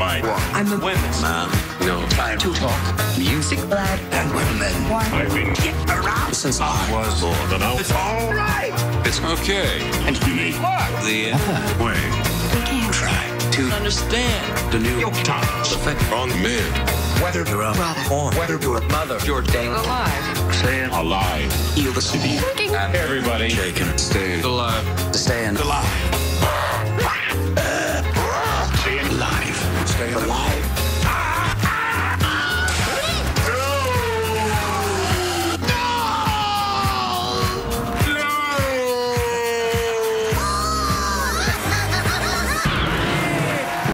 I'm a women. Man, no time to talk. Music, lad. and women. I've been Get around since I was born. It's all right. It's okay. And you need what? The other Way. We can't. try to understand the new Times. effect on men. Whether you're a Brother. or whether you're a mother, you're dang Alive. saying Alive. heal the city. Everybody. Shaken, stay.